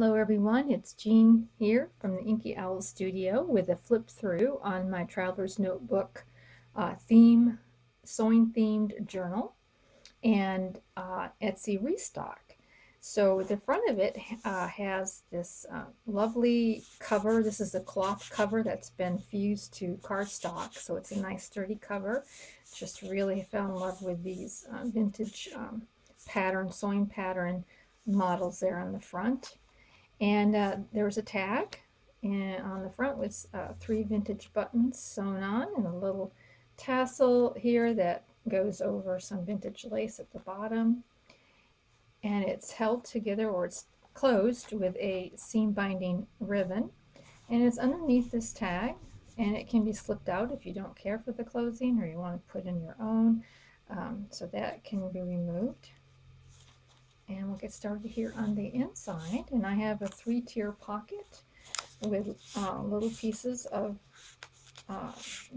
Hello everyone, it's Jean here from the Inky Owl Studio with a flip through on my Traveler's Notebook uh, theme, sewing themed journal and uh, Etsy restock. So the front of it uh, has this uh, lovely cover. This is a cloth cover that's been fused to cardstock, so it's a nice sturdy cover. Just really fell in love with these uh, vintage um, pattern, sewing pattern models there on the front. And uh, was a tag and on the front with uh, three vintage buttons sewn on and a little tassel here that goes over some vintage lace at the bottom. And it's held together or it's closed with a seam binding ribbon. And it's underneath this tag and it can be slipped out if you don't care for the closing or you want to put in your own. Um, so that can be removed. Get started here on the inside. And I have a three-tier pocket with uh, little pieces of uh,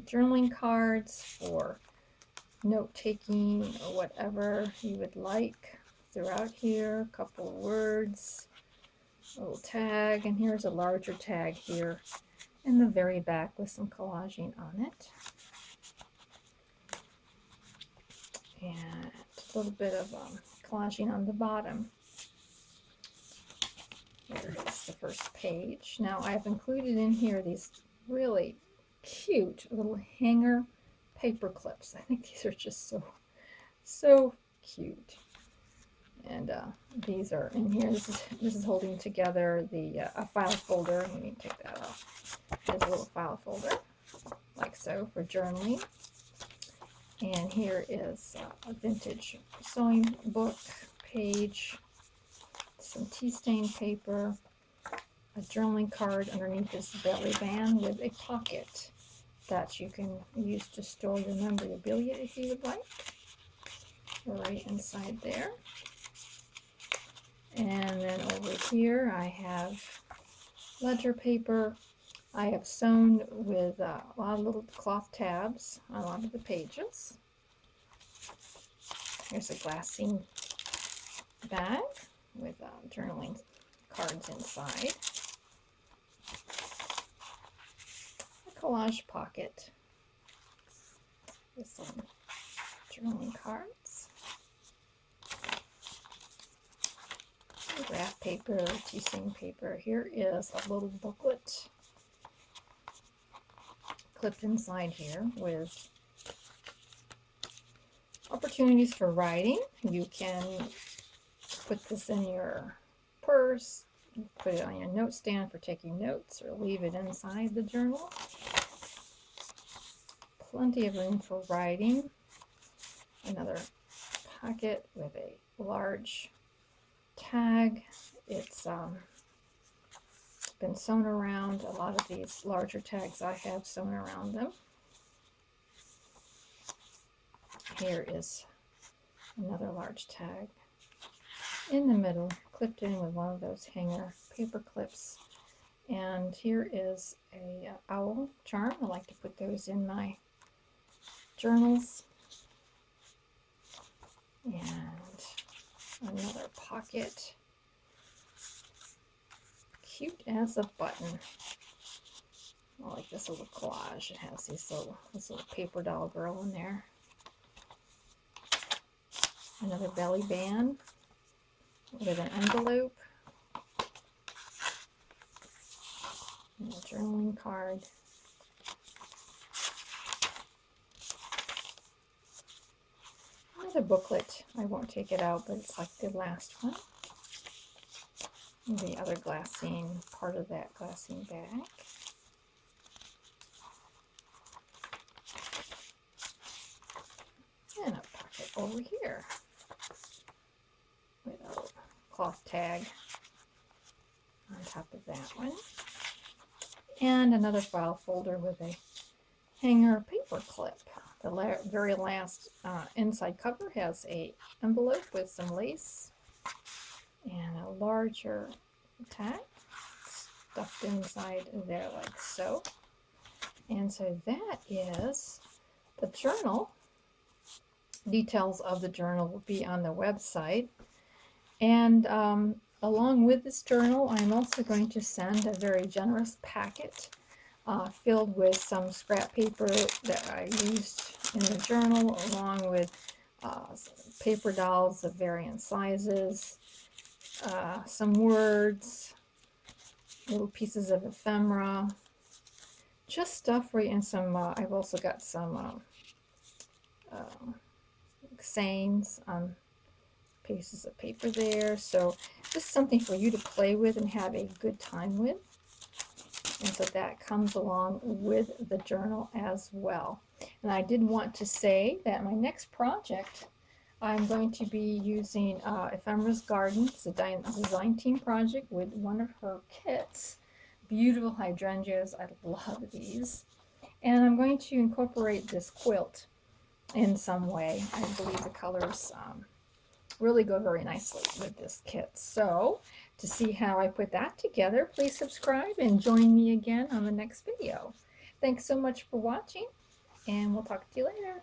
journaling cards for note-taking or whatever you would like throughout here. A couple words, a little tag, and here's a larger tag here in the very back with some collaging on it. And a little bit of um, collaging on the bottom. Here is the first page. Now I've included in here these really cute little hanger paper clips. I think these are just so, so cute. And uh, these are in here. This is this is holding together the uh, a file folder. Let me take that off. There's a little file folder, like so, for journaling. And here is uh, a vintage sewing book page, some tea stain paper, a journaling card underneath this belly band with a pocket that you can use to store your memorabilia if you would like. Right inside there. And then over here I have ledger paper, I have sewn with uh, a lot of little cloth tabs on a lot of the pages. Here's a glassine bag with uh, journaling cards inside. A collage pocket with some journaling cards. Graph paper, tea stain paper. Here is a little booklet clipped inside here with opportunities for writing. You can put this in your purse, put it on your notstand for taking notes, or leave it inside the journal. Plenty of room for writing. Another pocket with a large tag. It's um, been sewn around. A lot of these larger tags I have sewn around them. Here is another large tag in the middle, clipped in with one of those hanger paper clips. And here is a uh, owl charm. I like to put those in my journals. And another pocket cute as a button. I like this little collage. It has these little, this little paper doll girl in there. Another belly band with an envelope. And a journaling card. Another booklet. I won't take it out, but it's like the last one the other glassine, part of that glassine bag. And a pocket over here cloth tag on top of that one. And another file folder with a hanger paper clip. The la very last uh, inside cover has a envelope with some lace and a larger tag stuffed inside there like so. And so that is the journal. Details of the journal will be on the website. And um, along with this journal, I'm also going to send a very generous packet uh, filled with some scrap paper that I used in the journal, along with uh, paper dolls of varying sizes, uh, some words, little pieces of ephemera, just stuff for you, and some, uh, I've also got some um, uh, sayings on pieces of paper there. So just something for you to play with and have a good time with. And so that comes along with the journal as well. And I did want to say that my next project, I'm going to be using uh, Ephemera's Garden. It's a design team project with one of her kits. Beautiful hydrangeas. I love these. And I'm going to incorporate this quilt in some way. I believe the colors um, really go very nicely with this kit. So to see how I put that together, please subscribe and join me again on the next video. Thanks so much for watching and we'll talk to you later.